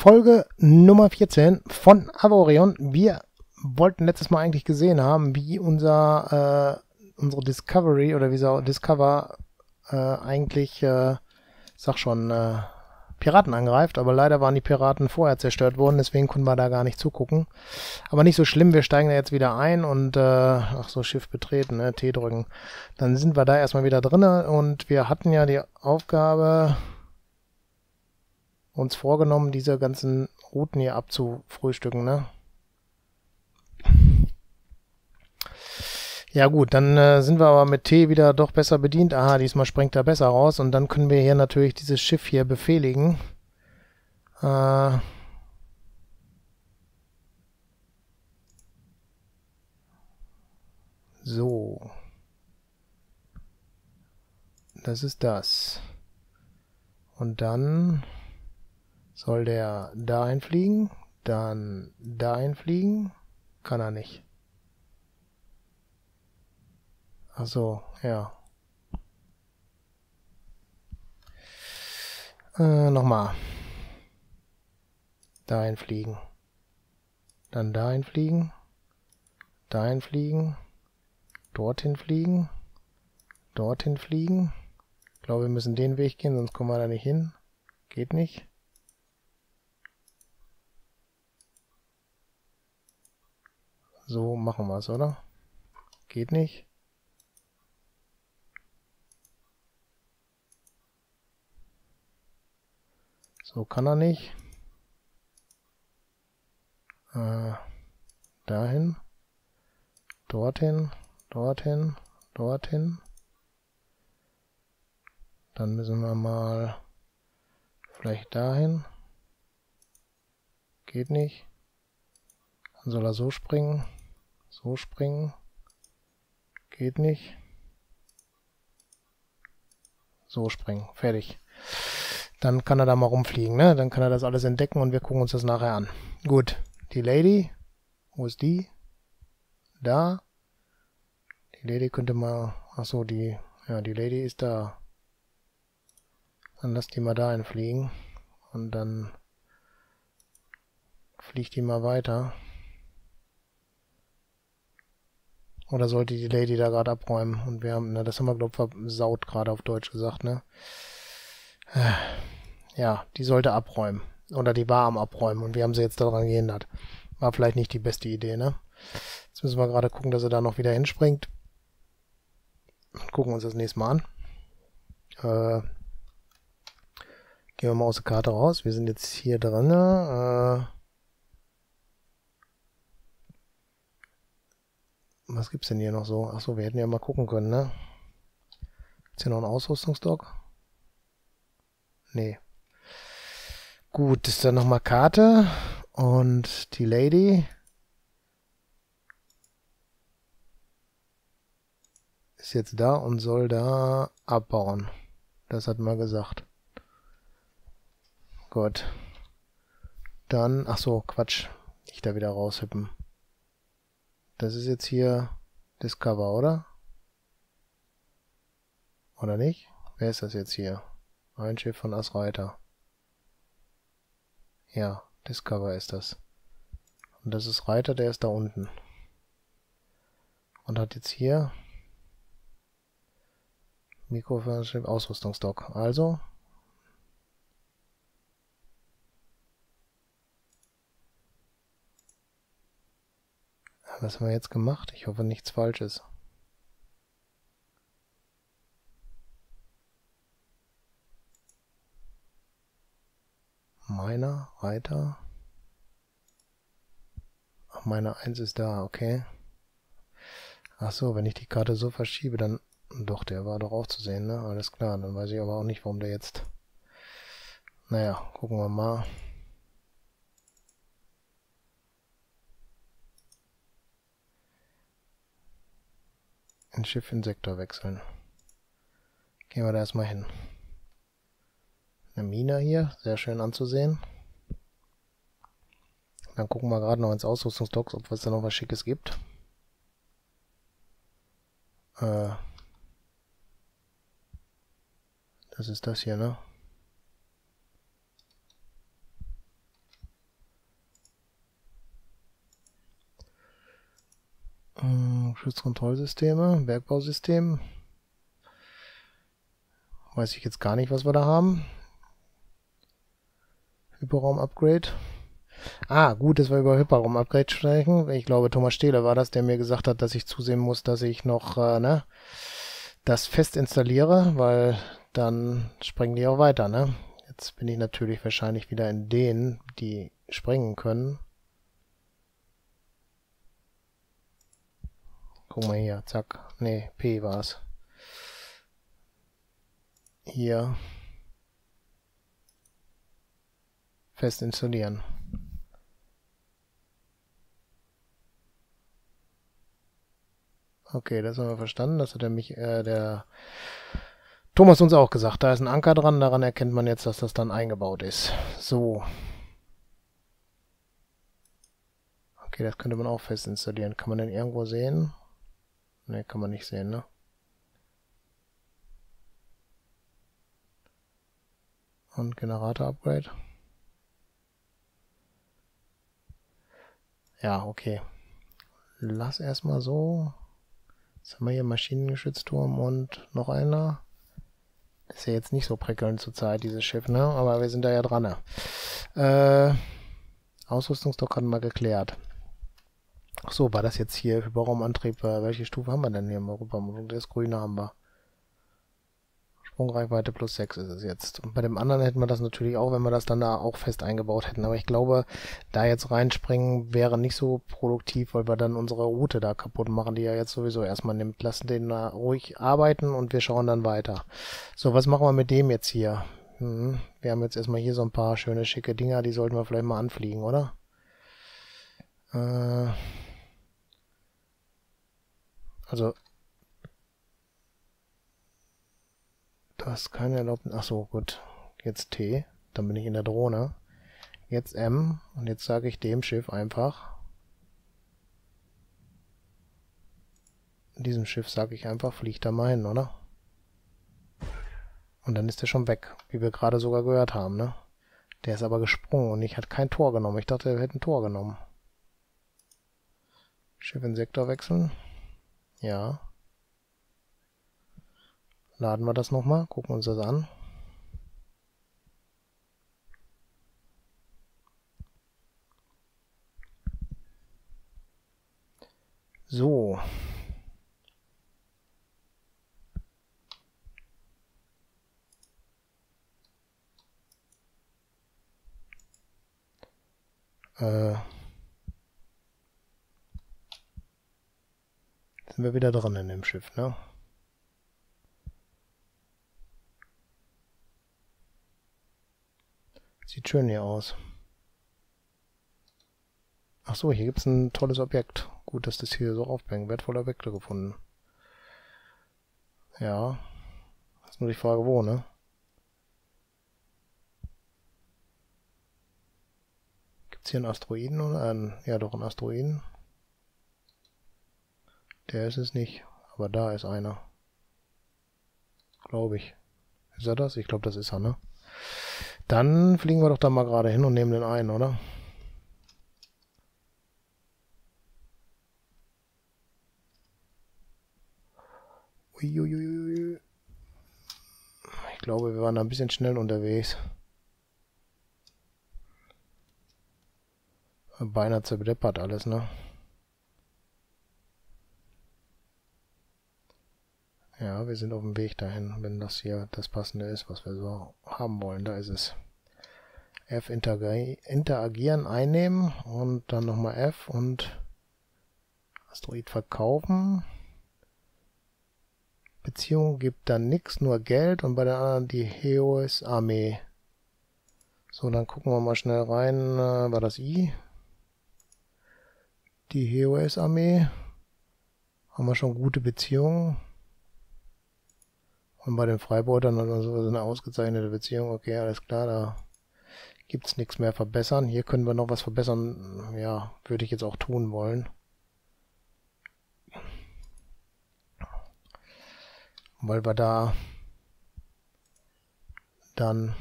Folge Nummer 14 von Avorion. Wir wollten letztes Mal eigentlich gesehen haben, wie unser äh, unsere Discovery oder wie so Discover äh, eigentlich, äh, sag schon, äh, Piraten angreift, aber leider waren die Piraten vorher zerstört worden, deswegen konnten wir da gar nicht zugucken. Aber nicht so schlimm, wir steigen da jetzt wieder ein und, äh, ach so, Schiff betreten, ne, T drücken. Dann sind wir da erstmal wieder drinnen und wir hatten ja die Aufgabe, uns vorgenommen, diese ganzen Routen hier abzufrühstücken, ne? Ja gut, dann äh, sind wir aber mit T wieder doch besser bedient. Aha, diesmal springt er besser raus und dann können wir hier natürlich dieses Schiff hier befehligen. Äh, so. Das ist das. Und dann soll der dahin fliegen, dann dahin fliegen. Kann er nicht. Ach so, ja. Äh, nochmal. Dahin fliegen. Dann dahin fliegen. Dahin fliegen. Dorthin fliegen. Dorthin fliegen. Ich glaube, wir müssen den Weg gehen, sonst kommen wir da nicht hin. Geht nicht. So machen wir es, oder? Geht nicht. So kann er nicht. Äh, dahin. Dorthin. Dorthin. Dorthin. Dann müssen wir mal vielleicht dahin. Geht nicht. Dann soll er so springen. So springen. Geht nicht. So springen. Fertig. Dann kann er da mal rumfliegen, ne? Dann kann er das alles entdecken und wir gucken uns das nachher an. Gut. Die Lady. Wo ist die? Da. Die Lady könnte mal... Ach so, die... Ja, die Lady ist da. Dann lass die mal dahin fliegen. Und dann fliegt die mal weiter. Oder sollte die Lady da gerade abräumen? Und wir haben, ne, das haben wir, glaube ich, versaut gerade auf Deutsch gesagt, ne? Ja, die sollte abräumen. Oder die war am Abräumen und wir haben sie jetzt daran gehindert. War vielleicht nicht die beste Idee, ne? Jetzt müssen wir gerade gucken, dass er da noch wieder hinspringt. Gucken uns das nächste Mal an. Äh, gehen wir mal aus der Karte raus. Wir sind jetzt hier drin. Äh, was gibt's denn hier noch so? Achso, wir hätten ja mal gucken können, ne? Ist hier noch ein Ausrüstungsdock? Nee. Gut, ist dann nochmal Karte und die Lady ist jetzt da und soll da abbauen. Das hat man gesagt. Gut. Dann, ach so, Quatsch. Nicht da wieder raushüppen. Das ist jetzt hier Discover, oder? Oder nicht? Wer ist das jetzt hier? Ein Schiff von Asreiter. Ja, Discover ist das. Und das ist Reiter, der ist da unten. Und hat jetzt hier Mikrofonschiff Ausrüstungsdock. Also Was haben wir jetzt gemacht? Ich hoffe nichts Falsches. Meiner, Reiter. Ach, meine 1 ist da, okay. Ach so, wenn ich die Karte so verschiebe, dann... Doch, der war doch auch zu sehen, ne? Alles klar, dann weiß ich aber auch nicht, warum der jetzt... Naja, gucken wir mal. Ein Schiff in Sektor wechseln. Gehen wir da erstmal hin. Eine Mine hier, sehr schön anzusehen. Dann gucken wir gerade noch ins Ausrüstungsdock, ob es da noch was Schickes gibt. Äh das ist das hier, ne? Schutzkontrollsysteme, Bergbausystem. Weiß ich jetzt gar nicht, was wir da haben. Hyperraum-Upgrade. Ah, gut, dass wir über Hyperraum-Upgrade sprechen. Ich glaube, Thomas Stehle war das, der mir gesagt hat, dass ich zusehen muss, dass ich noch äh, ne, das fest installiere, weil dann springen die auch weiter. Ne? Jetzt bin ich natürlich wahrscheinlich wieder in denen, die springen können. Guck mal hier, zack. Ne, P war's. Hier. Fest installieren. Okay, das haben wir verstanden. Das hat er mich, äh, der Thomas uns auch gesagt. Da ist ein Anker dran, daran erkennt man jetzt, dass das dann eingebaut ist. So. Okay, das könnte man auch fest installieren. Kann man denn irgendwo sehen? Ne, kann man nicht sehen, ne? Und Generator-Upgrade. Ja, okay. Lass erstmal so. Jetzt haben wir hier Maschinengeschützturm und noch einer. Ist ja jetzt nicht so prickelnd zurzeit, dieses Schiff, ne? Aber wir sind da ja dran. Ne? Äh, Ausrüstungsdock hatten wir geklärt. Ach so, war das jetzt hier Hyperraumantrieb? Äh, welche Stufe haben wir denn hier im Europamodul? Das grüne haben wir. Sprungreichweite plus 6 ist es jetzt. Und bei dem anderen hätten wir das natürlich auch, wenn wir das dann da auch fest eingebaut hätten. Aber ich glaube, da jetzt reinspringen wäre nicht so produktiv, weil wir dann unsere Route da kaputt machen, die er jetzt sowieso erstmal nimmt. Lassen den da ruhig arbeiten und wir schauen dann weiter. So, was machen wir mit dem jetzt hier? Hm, wir haben jetzt erstmal hier so ein paar schöne, schicke Dinger, die sollten wir vielleicht mal anfliegen, oder? Äh, also Das ist keine Erlaubnis. Ach so, gut. Jetzt T. Dann bin ich in der Drohne. Jetzt M. Und jetzt sage ich dem Schiff einfach. Diesem Schiff sage ich einfach, fliegt da mal hin, oder? Und dann ist er schon weg, wie wir gerade sogar gehört haben, ne? Der ist aber gesprungen und ich hat kein Tor genommen. Ich dachte, er hätte ein Tor genommen. Schiff in Sektor wechseln. Ja. Laden wir das nochmal, gucken uns das an. So. Äh. Sind wir wieder drin in dem Schiff, ne? Sieht schön hier aus. Ach so, hier gibt es ein tolles Objekt. Gut, dass das hier so aufbringt. Wertvolle Objekte gefunden. Ja. Das ist nur die Frage, wo, ne? Es hier einen Asteroiden oder einen? Ja, doch, einen Asteroiden. Der ist es nicht. Aber da ist einer. Glaube ich. Ist er das? Ich glaube, das ist er, ne? Dann fliegen wir doch da mal gerade hin und nehmen den ein, oder? Uiuiui. Ich glaube, wir waren da ein bisschen schnell unterwegs. Beinahe zerdeppert alles, ne? Ja, wir sind auf dem Weg dahin, wenn das hier das passende ist, was wir so haben wollen. Da ist es. F interagieren, einnehmen und dann nochmal F und Asteroid verkaufen. Beziehung gibt dann nichts, nur Geld und bei der anderen die Heos Armee. So, dann gucken wir mal schnell rein. Äh, war das I? Die Heos Armee. Haben wir schon gute Beziehungen. Und bei den Freibeutern hat man so eine ausgezeichnete Beziehung. Okay, alles klar, da gibt es nichts mehr verbessern. Hier können wir noch was verbessern. Ja, würde ich jetzt auch tun wollen. Weil wir da dann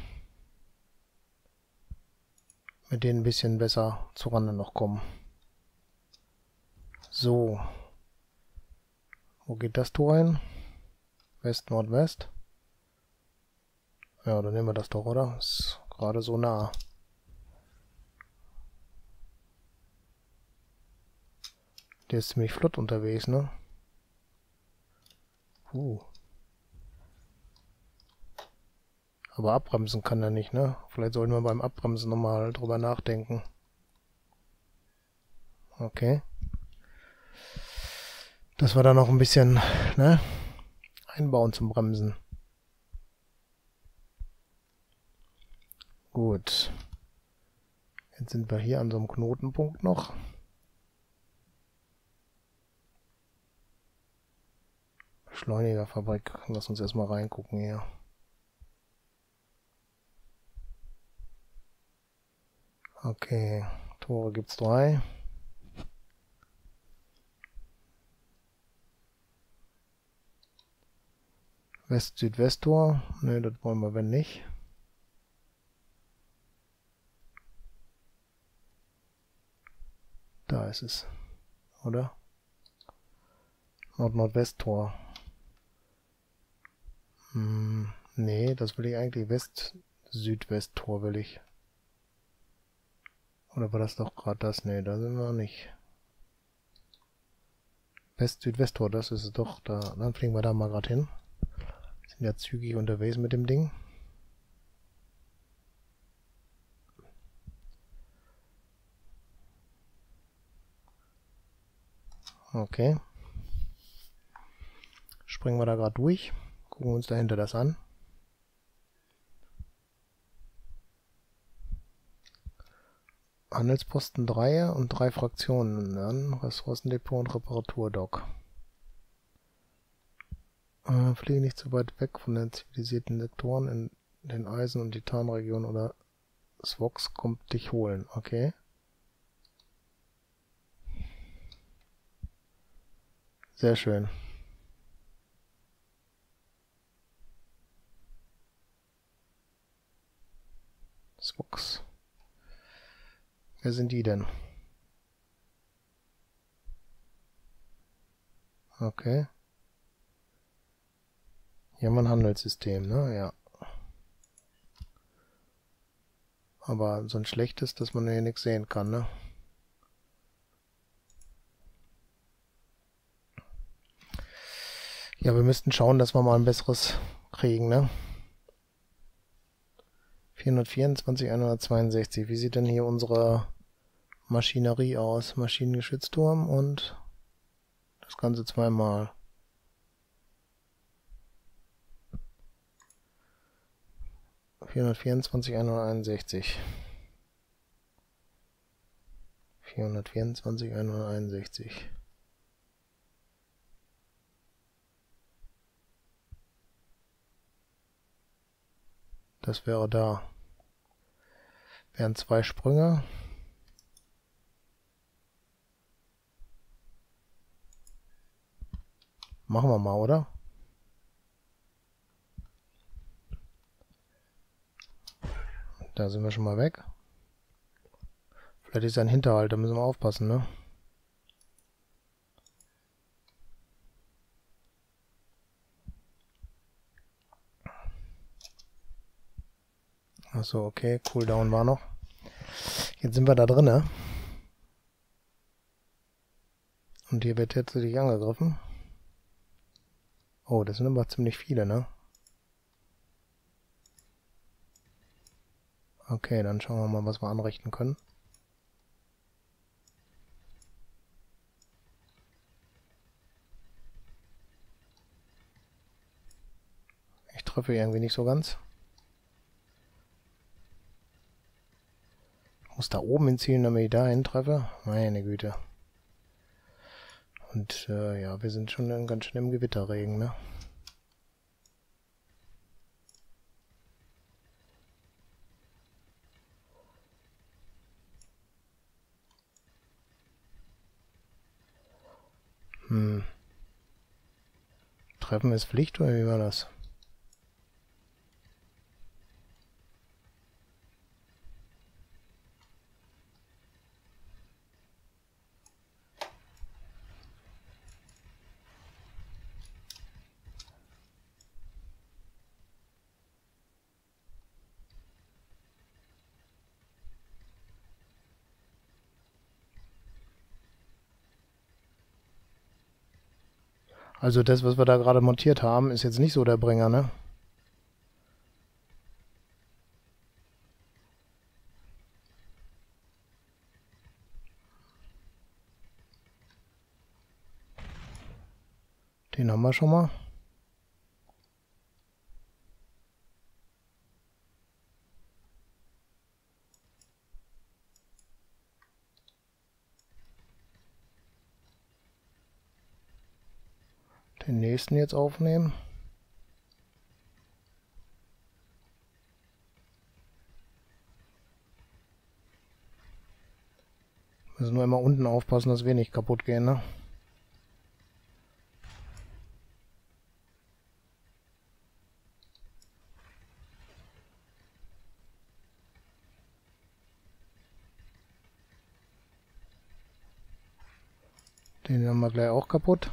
mit denen ein bisschen besser zurande noch kommen. So. Wo geht das Tor hin? West, Nordwest. Ja, dann nehmen wir das doch, oder? Ist gerade so nah. Der ist ziemlich flott unterwegs, ne? Uh. Aber abbremsen kann er nicht, ne? Vielleicht sollten wir beim Abbremsen nochmal drüber nachdenken. Okay. Dass wir da noch ein bisschen, ne? Einbauen zum Bremsen. Gut. Jetzt sind wir hier an so einem Knotenpunkt noch. Beschleunigerfabrik. Lass uns erstmal reingucken hier. Okay, Tore gibt's drei. West-Südwest-Tor. Ne, das wollen wir wenn nicht. Da ist es. Oder? Nord-Nordwest-Tor. Hm, nee, das will ich eigentlich. West-Südwest-Tor will ich. Oder war das doch gerade das? Nee, da sind wir nicht. West-Südwest-Tor, das ist es doch. Da, dann fliegen wir da mal gerade hin. Sind ja zügig unterwegs mit dem Ding. Okay. Springen wir da gerade durch. Gucken uns dahinter das an. Handelsposten 3 und drei Fraktionen an. Ressourcendepot und Reparaturdock. Äh, fliege nicht zu weit weg von den zivilisierten Sektoren in den Eisen- und Titanregionen oder Svox kommt dich holen. Okay. Sehr schön. Svox. Wer sind die denn? Okay. Hier haben wir ein Handelssystem, ne? Ja. Aber so ein schlechtes, dass man hier nichts sehen kann, ne? Ja, wir müssten schauen, dass wir mal ein besseres kriegen, ne? 424, 162. Wie sieht denn hier unsere Maschinerie aus? Maschinengeschützturm und das Ganze zweimal. Vierhundertvierundzwanzig, einhunderteinundsechzig. Vierhundertvierundzwanzig, einhunderteinundsechzig. Das wäre da. Wären zwei Sprünge. Machen wir mal, oder? Da sind wir schon mal weg. Vielleicht ist ein Hinterhalt, da müssen wir aufpassen, ne? Achso, okay, Cooldown war noch. Jetzt sind wir da drinne. Und hier wird jetzt tatsächlich angegriffen. Oh, das sind aber ziemlich viele, ne? Okay, dann schauen wir mal, was wir anrichten können. Ich treffe irgendwie nicht so ganz. muss da oben hinziehen, damit ich da hintreffe. Meine Güte. Und äh, ja, wir sind schon ganz schön im Gewitterregen, ne? Hm. Treffen ist Pflicht oder wie war das? Also das, was wir da gerade montiert haben, ist jetzt nicht so der Bringer, ne? Den haben wir schon mal. Den nächsten jetzt aufnehmen. Müssen nur immer unten aufpassen, dass wir nicht kaputt gehen, ne? Den haben wir gleich auch kaputt.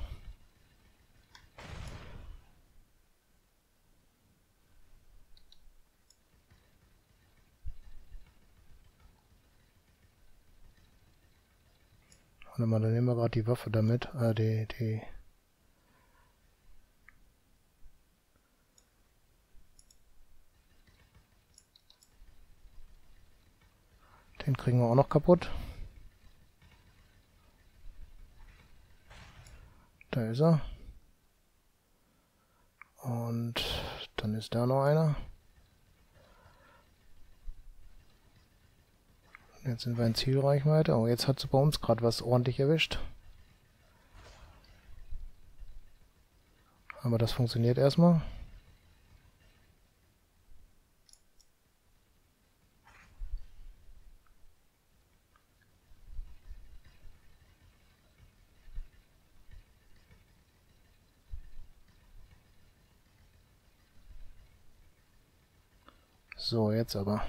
Warte mal, dann nehmen wir gerade die Waffe damit. Äh, die, die. Den kriegen wir auch noch kaputt. Da ist er. Und dann ist da noch einer. Jetzt sind wir in Zielreichweite. Oh, jetzt hat sie bei uns gerade was ordentlich erwischt. Aber das funktioniert erstmal. So, jetzt aber.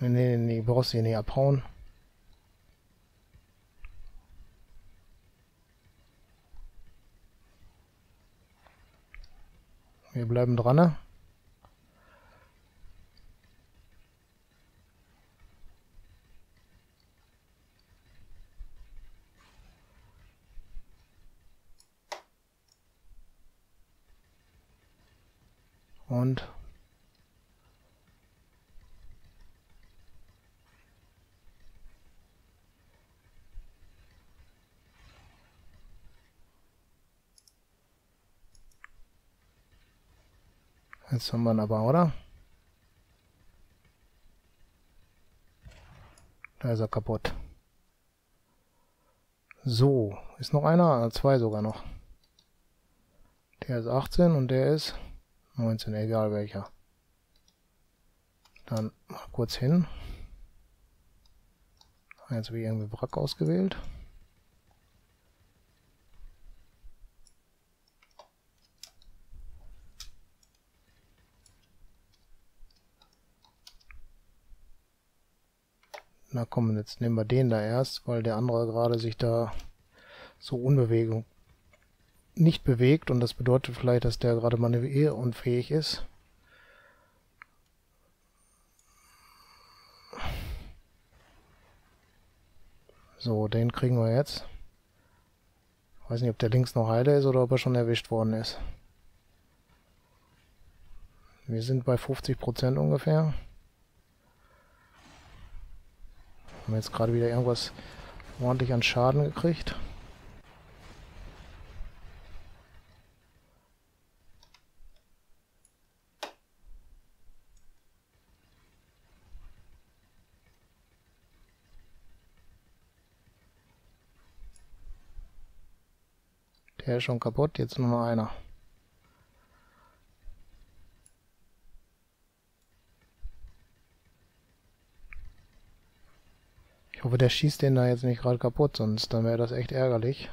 Nee, nee, nee, brauchst du hier nicht abhauen. Wir bleiben dran. Ne? Und Jetzt haben wir ihn aber, oder? Da ist er kaputt. So, ist noch einer? Zwei sogar noch. Der ist 18 und der ist 19, egal welcher. Dann mal kurz hin. Jetzt habe ich irgendwie Wrack ausgewählt. Na komm, jetzt nehmen wir den da erst, weil der andere gerade sich da so unbewegung nicht bewegt und das bedeutet vielleicht, dass der gerade manövrierunfähig ist. So, den kriegen wir jetzt. Weiß nicht, ob der links noch heile ist oder ob er schon erwischt worden ist. Wir sind bei 50% ungefähr. Haben jetzt gerade wieder irgendwas ordentlich an Schaden gekriegt. Der ist schon kaputt, jetzt nur noch einer. Ich hoffe, der schießt den da jetzt nicht gerade kaputt, sonst dann wäre das echt ärgerlich.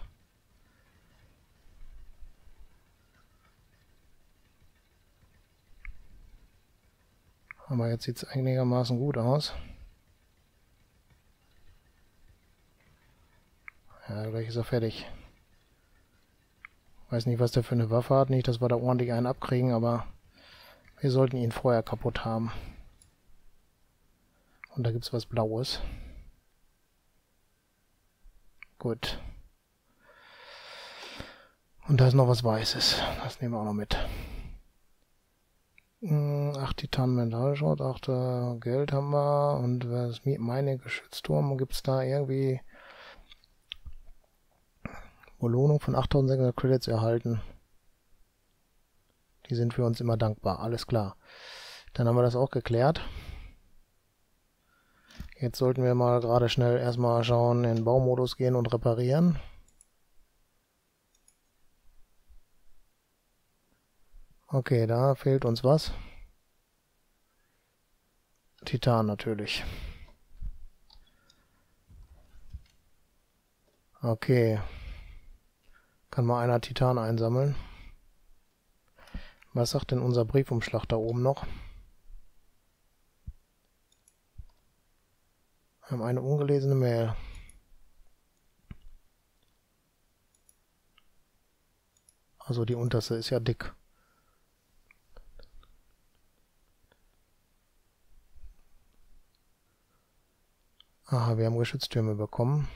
Aber jetzt sieht es einigermaßen gut aus. Ja, gleich ist er fertig. Weiß nicht, was der für eine Waffe hat. Nicht, dass wir da ordentlich einen abkriegen, aber wir sollten ihn vorher kaputt haben. Und da gibt es was Blaues. Gut. Und da ist noch was Weißes. Das nehmen wir auch noch mit. 8 hm, Titan Mentalschrott, 8 äh, Geld haben wir und das meine Geschützturm gibt es da irgendwie Belohnung von 8600 Credits erhalten. Die sind für uns immer dankbar, alles klar. Dann haben wir das auch geklärt. Jetzt sollten wir mal gerade schnell erstmal schauen, in Baumodus gehen und reparieren. Okay, da fehlt uns was. Titan natürlich. Okay. Kann mal einer Titan einsammeln. Was sagt denn unser Briefumschlag da oben noch? Wir haben eine ungelesene Mail. Also die unterste ist ja dick. Aha, wir haben Geschütztürme bekommen.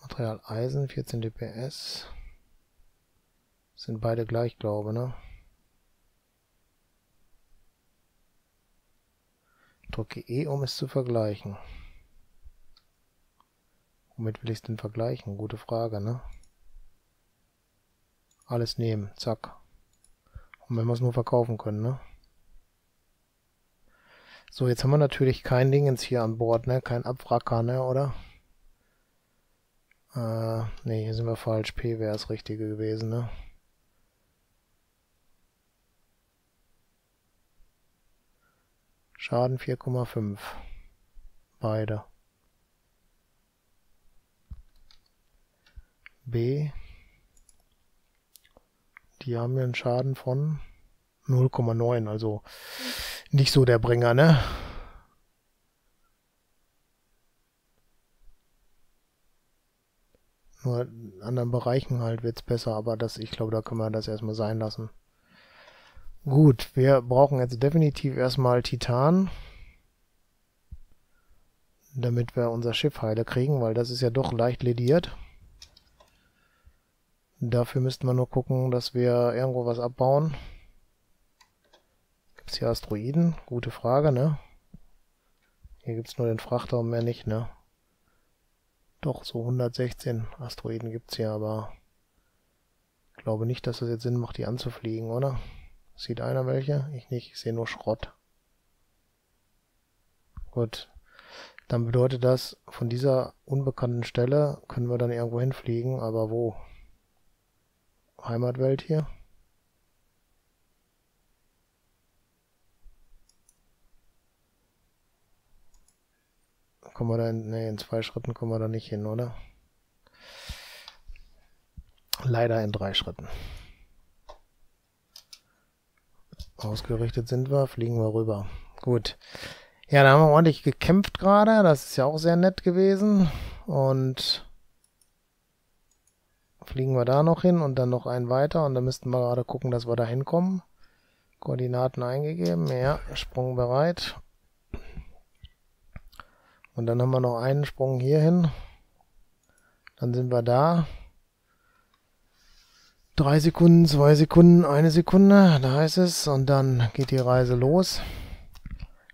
Material Eisen, 14 DPS. Sind beide gleich, glaube ne? Drücke E, um es zu vergleichen. Womit will ich es denn vergleichen? Gute Frage, ne? Alles nehmen, zack. Und wenn wir es nur verkaufen können, ne? So, jetzt haben wir natürlich kein Dingens hier an Bord, ne? Kein Abwracker, ne, oder? Äh, ne, hier sind wir falsch. P wäre das Richtige gewesen, ne? Schaden 4,5. Beide. B. Die haben hier einen Schaden von 0,9, also nicht so der Bringer, ne? Nur in anderen Bereichen halt wird's besser, aber das, ich glaube, da können wir das erstmal sein lassen. Gut, wir brauchen jetzt definitiv erstmal Titan, damit wir unser Schiff heile kriegen, weil das ist ja doch leicht lediert. Dafür müssten wir nur gucken, dass wir irgendwo was abbauen. Gibt es hier Asteroiden? Gute Frage, ne? Hier gibt es nur den Frachter und mehr nicht, ne? Doch, so 116 Asteroiden gibt es hier, aber ich glaube nicht, dass es jetzt Sinn macht, die anzufliegen, oder? Sieht einer welche? Ich nicht, ich sehe nur Schrott. Gut, dann bedeutet das, von dieser unbekannten Stelle können wir dann irgendwo hinfliegen, aber wo? Heimatwelt hier? Kommen wir da in, nee, in zwei Schritten kommen wir da nicht hin, oder? Leider in drei Schritten. Ausgerichtet sind wir, fliegen wir rüber. Gut. Ja, da haben wir ordentlich gekämpft gerade. Das ist ja auch sehr nett gewesen. Und fliegen wir da noch hin und dann noch einen weiter. Und dann müssten wir gerade gucken, dass wir da hinkommen. Koordinaten eingegeben. Ja, Sprung bereit. Und dann haben wir noch einen Sprung hier hin. Dann sind wir da. Drei Sekunden, zwei Sekunden, eine Sekunde, da ist es. Und dann geht die Reise los.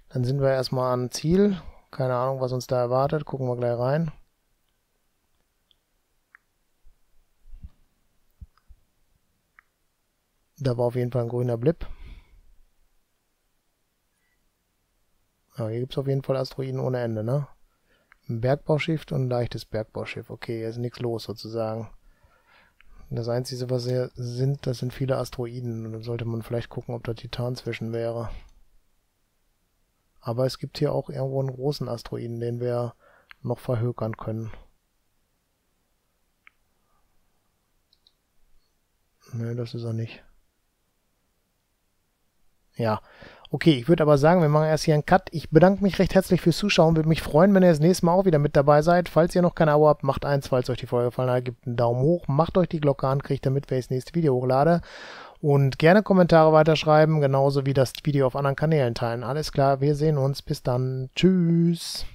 Dann sind wir erstmal am Ziel. Keine Ahnung, was uns da erwartet. Gucken wir gleich rein. Da war auf jeden Fall ein grüner Blip. Ja, hier gibt es auf jeden Fall Asteroiden ohne Ende, ne? Ein Bergbauschiff und ein leichtes Bergbauschiff. Okay, hier ist nichts los sozusagen. Das Einzige, was hier sind, das sind viele Asteroiden. Und dann sollte man vielleicht gucken, ob da Titan zwischen wäre. Aber es gibt hier auch irgendwo einen großen Asteroiden, den wir noch verhökern können. Ne, das ist er nicht. Ja, Okay, ich würde aber sagen, wir machen erst hier einen Cut. Ich bedanke mich recht herzlich fürs Zuschauen. Würde mich freuen, wenn ihr das nächste Mal auch wieder mit dabei seid. Falls ihr noch kein Abo habt, macht eins. Falls euch die Folge gefallen hat, gebt einen Daumen hoch. Macht euch die Glocke an, kriegt damit, wenn ich das nächste Video hochlade. Und gerne Kommentare weiterschreiben, genauso wie das Video auf anderen Kanälen teilen. Alles klar, wir sehen uns. Bis dann. Tschüss.